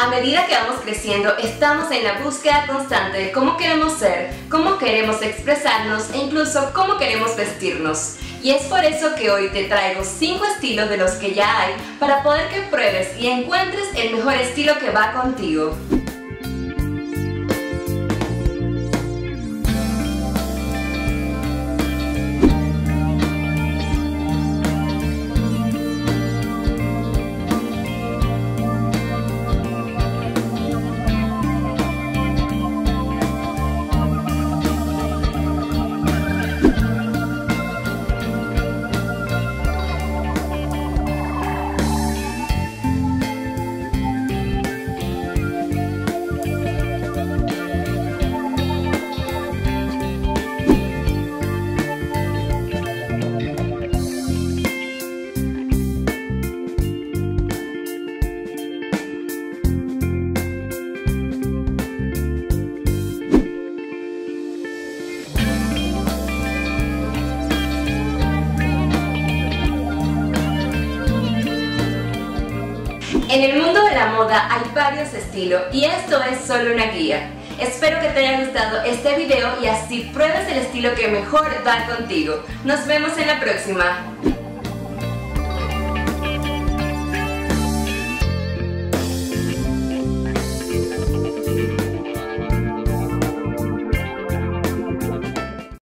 A medida que vamos creciendo, estamos en la búsqueda constante de cómo queremos ser, cómo queremos expresarnos e incluso cómo queremos vestirnos. Y es por eso que hoy te traigo 5 estilos de los que ya hay para poder que pruebes y encuentres el mejor estilo que va contigo. En el mundo de la moda hay varios estilos y esto es solo una guía. Espero que te haya gustado este video y así pruebes el estilo que mejor va contigo. Nos vemos en la próxima.